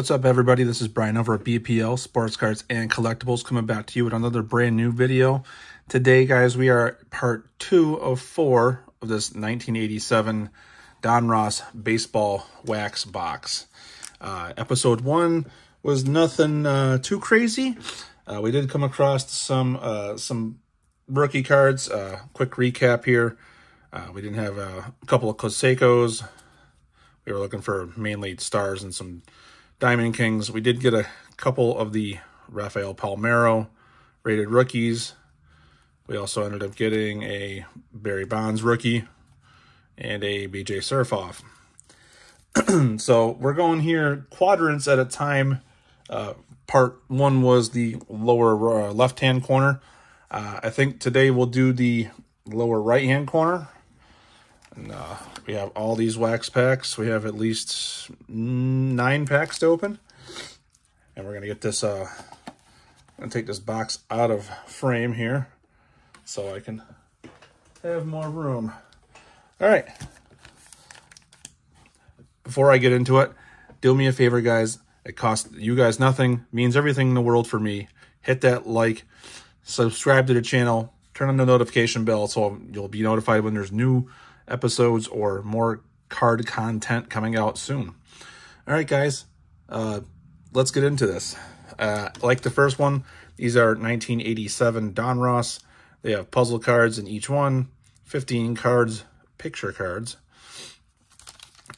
What's up, everybody? This is Brian over at BPL Sports Cards and Collectibles coming back to you with another brand new video. Today, guys, we are part two of four of this 1987 Donruss Baseball Wax Box. Uh, episode one was nothing uh, too crazy. Uh, we did come across some uh, some rookie cards. Uh, quick recap here. Uh, we didn't have a couple of Canseco's. We were looking for mainly stars and some Diamond Kings. We did get a couple of the Rafael Palmeiro rated rookies. We also ended up getting a Barry Bonds rookie and a BJ Surhoff. so we're going here quadrants at a time. Uh, part one was the lower uh, left-hand corner. Uh, I think today we'll do the lower right-hand corner. And, uh, we have all these wax packs. We have at least nine packs to open. And we're going to get this, uh, to take this box out of frame here so I can have more room. All right. Before I get into it, do me a favor, guys. It costs you guys nothing, means everything in the world for me. Hit that like, subscribe to the channel, turn on the notification bell so you'll be notified when there's new episodes or more card content coming out soon. All right, guys, uh, let's get into this. Uh, like the first one, these are 1987 Donruss. They have puzzle cards in each one, 15 cards, picture cards.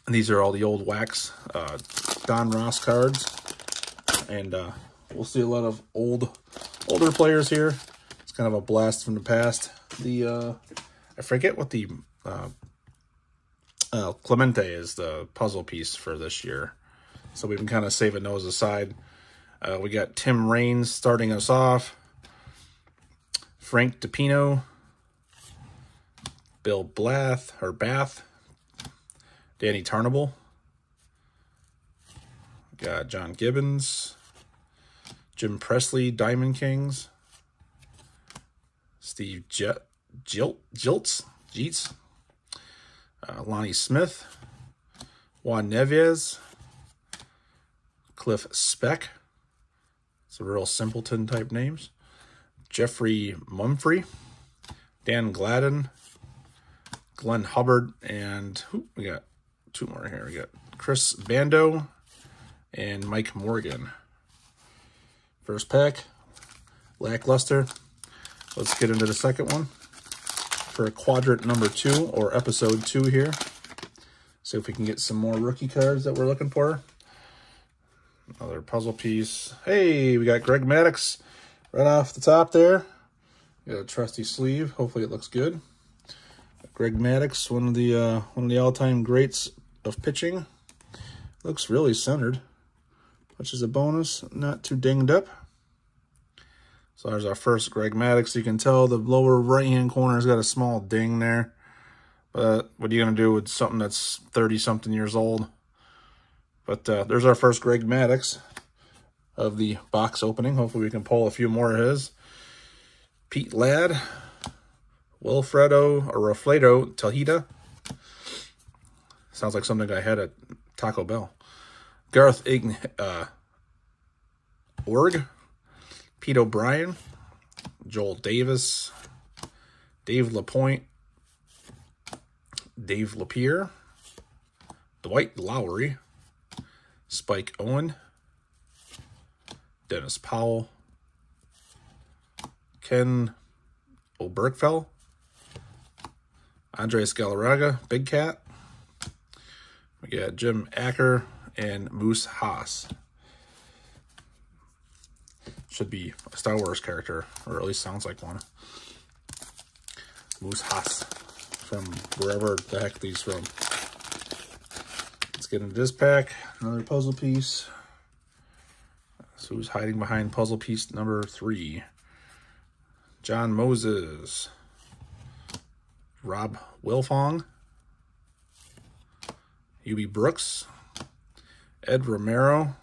And these are all the old wax uh, Donruss cards. And uh, we'll see a lot of old, older players here. It's kind of a blast from the past. The, uh, I forget what the uh, Clemente is the puzzle piece for this year. So we can kind of saving those aside. Uh, we got Tim Raines starting us off. Frank DiPino. Bill Blath, or Bath. Danny Tarnable. Got John Gibbons. Jim Presley, Diamond Kings. Steve J Jilt, Jilts, Jeets, uh, Lonnie Smith, Juan Nieves, Cliff Speck. It's a real simpleton type names. Jeffrey Mumphrey, Dan Gladden, Glenn Hubbard, and we got two more here. We got Chris Bando and Mike Morgan. First pack, lackluster. Let's get into the second one for a quadrant number two or episode two here. See if we can get some more rookie cards that we're looking for. Another puzzle piece. Hey, we got Greg Maddux right off the top there. Got a trusty sleeve. Hopefully it looks good. Greg Maddux, one of the uh, one of the all-time greats of pitching. Looks really centered, which is a bonus. Not too dinged up. So there's our first Greg Maddux. You can tell the lower right-hand corner has got a small ding there. But what are you going to do with something that's 30-something years old? But uh, there's our first Greg Maddux of the box opening. Hopefully we can pull a few more of his. Pete Ladd, Wilfredo or Rafledo Tejeda. Sounds like something I had at Taco Bell. Garth Ign uh, Org, Pete O'Brien, Joel Davis, Dave Lapointe, Dave Lapierre, Dwight Lowry, Spike Owen, Dennis Powell, Ken Oberkfell, Andres Galarraga, Big Cat. We got Jim Acker and Moose Haas should be a Star Wars character, or at least sounds like one. Moose Haas from wherever the heck these from. Let's get into this pack. Another puzzle piece. So who's hiding behind puzzle piece number three? John Moses. Rob Wilfong. Hubie Brooks. Ed Romero.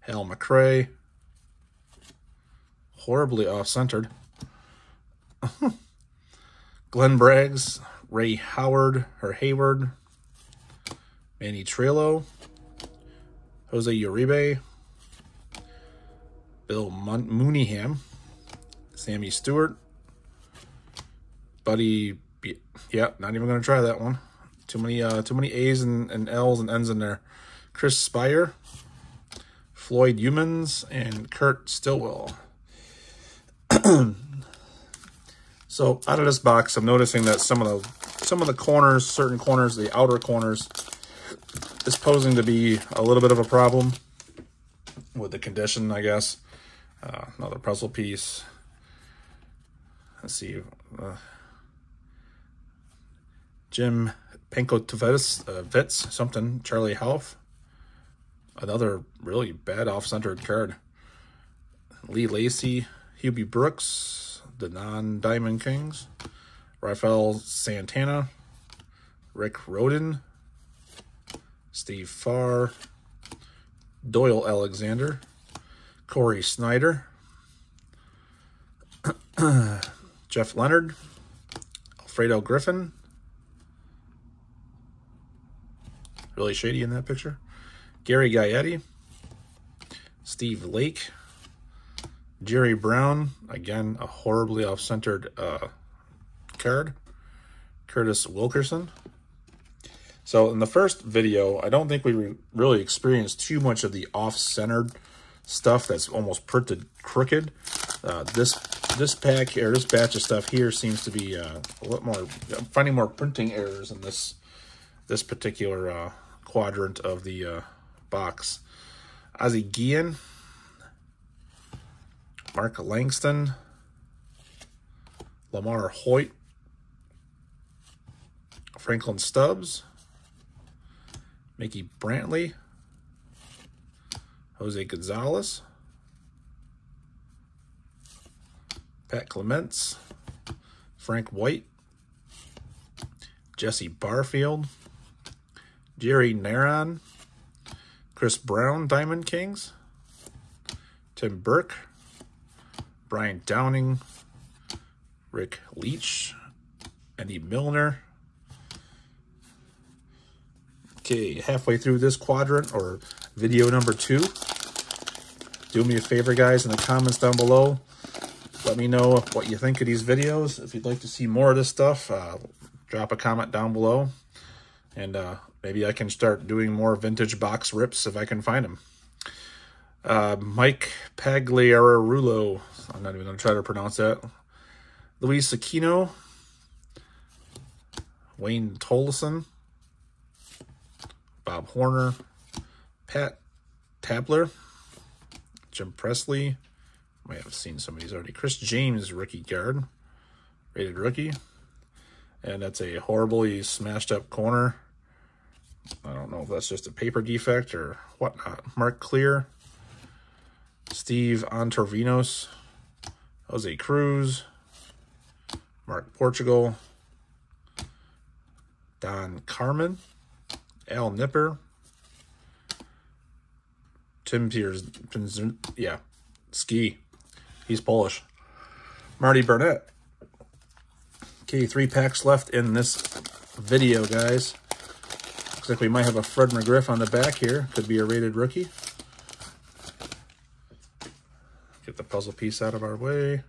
Hal McRae horribly off-centered. Glenn Braggs, Ray Howard, or Hayward, Manny Trillo, Jose Uribe, Bill Mon Mooneyham, Sammy Stewart, Buddy. B yeah, not even going to try that one. Too many, uh, too many A's and, and L's and N's in there. Chris Speier, Floyd Youmans, and Kurt Stillwell. so out of this box, I'm noticing that some of the some of the corners, certain corners, the outer corners, is posing to be a little bit of a problem with the condition, I guess. Uh, another puzzle piece. Let's see. Uh, Jim Penkotovitz, uh, Vitz, something. Charlie Health. Another really bad off-centered card. Lee Lacy, Hubie Brooks, the non-Diamond Kings. Rafael Santana, Rick Rhoden, Steve Farr, Doyle Alexander, Cory Snyder, Jeff Leonard, Alfredo Griffin. Really shady in that picture. Gary Gaetti, Steve Lake, Jerry Brown, again, a horribly off-centered uh, card. Curtis Wilkerson. So in the first video, I don't think we re really experienced too much of the off-centered stuff that's almost printed crooked. Uh, this this pack here, this batch of stuff here seems to be uh, a lot more. I'm finding more printing errors in this this particular uh, quadrant of the uh, box. Ozzie Guillen, Mark Langston, LaMarr Hoyt, Franklin Stubbs, Mickey Brantley, Jose Gonzalez, Pat Clements, Frank White, Jesse Barfield, Jerry Narron, Chris Brown, Diamond Kings, Tim Burke, Brian Downing, Rick Leach, Eddie Milner, Okay, halfway through this quadrant or video number two. Do me a favor, guys, in the comments down below. Let me know what you think of these videos. If you'd like to see more of this stuff, uh, drop a comment down below. And uh, maybe I can start doing more vintage box rips if I can find them. Uh, Mike Pagliarulo. I'm not even going to try to pronounce that. Luis Aquino. Wayne Tolson. Bob Horner, Pat Tabler, Jim Presley. Might have seen some of these already. Chris James, rookie guard, rated rookie. And that's a horribly smashed up corner. I don't know if that's just a paper defect or whatnot. Mark Clear, Steve Antorvinos, Jose Cruz, Mark Portugal, Don Carman, Al Nipper, Tim Piers, yeah, Ski. He's Polish. Marty Burnett. Okay, three packs left in this video, guys. Looks like we might have a Fred McGriff on the back here. Could be a rated rookie. Get the puzzle piece out of our way.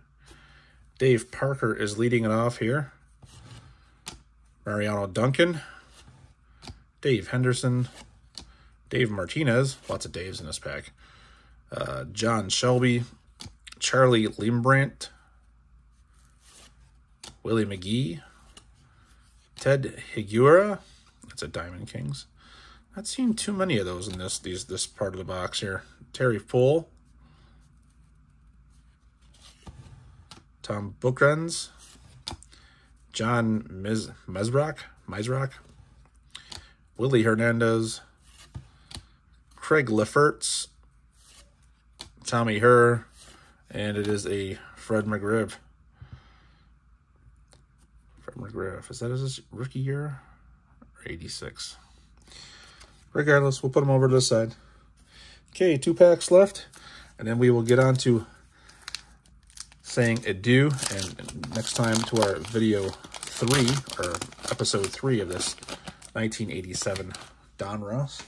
Dave Parker is leading it off here. Mariano Duncan. Dave Henderson, Dave Martinez, lots of Daves in this pack, uh, John Shelby, Charlie Leibrandt, Willie McGee, Ted Higuera, that's a Diamond Kings. Not seeing too many of those in this these this part of the box here. Terry Full, Tom Bookrenz, John Miz Mesrock, Willie Hernandez, Craig Lefferts, Tommy Herr, and it is a Fred McGriff. Fred McGriff. Is that his rookie year? Or 86. Regardless, we'll put him over to the side. Okay, two packs left. And then we will get on to saying adieu. And next time to our video three, or episode three of this 1987 Donruss.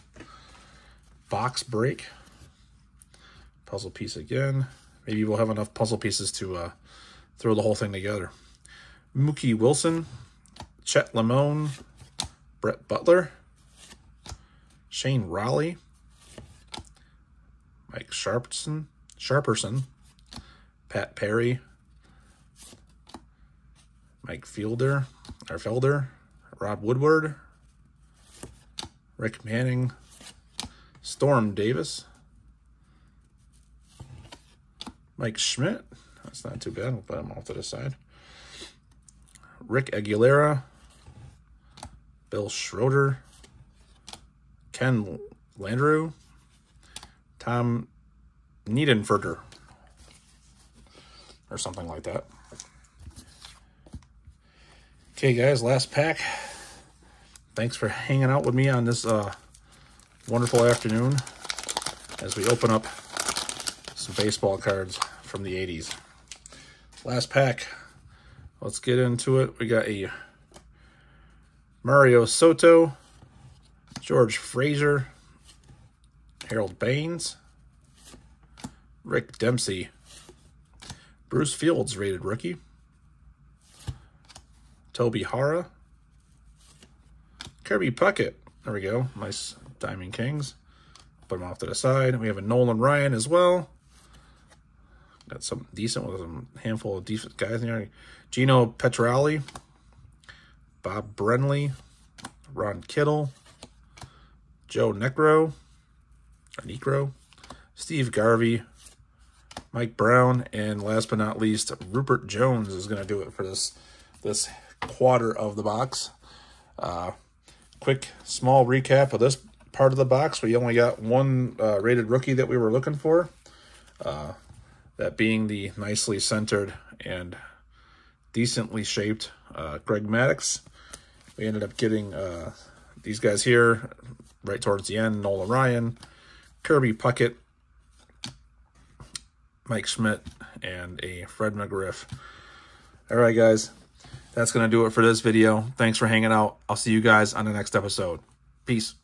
box break. Puzzle piece again. Maybe we'll have enough puzzle pieces to uh, throw the whole thing together. Mookie Wilson, Chet Lemon, Brett Butler, Shane Rawley, Mike Sharperson, Sharperson, Pat Perry, Mike Fielder, or Felder, Rob Woodward, Rick Manning, Storm Davis, Mike Schmidt. That's not too bad. We'll put him off to the side. Rick Aguilera, Bill Schroeder, Ken Landreaux, Tom Niedenferter, or something like that. Okay, guys, last pack. Thanks for hanging out with me on this uh, wonderful afternoon as we open up some baseball cards from the 80s. Last pack. Let's get into it. We got a Mario Soto, George Fraser, Harold Baines, Rick Dempsey, Bruce Fields rated rookie, Toby Hara. Kirby Puckett. There we go. Nice Diamond Kings. Put them off to the side. We have a Nolan Ryan as well. Got some decent with a handful of decent guys in here. Geno Petralli. Bob Brenly. Ron Kittle. Joe Niekro. Niekro. Steve Garvey. Mike Brown. And last but not least, Ruppert Jones is going to do it for this this quarter of the box. Uh, quick, small recap of this part of the box. We only got one uh, rated rookie that we were looking for. Uh, that being the nicely centered and decently shaped uh, Greg Maddux. We ended up getting uh, these guys here right towards the end. Nolan Ryan, Kirby Puckett, Mike Schmidt, and a Fred McGriff. All right, guys that's going to do it for this video. Thanks for hanging out. I'll see you guys on the next episode. Peace.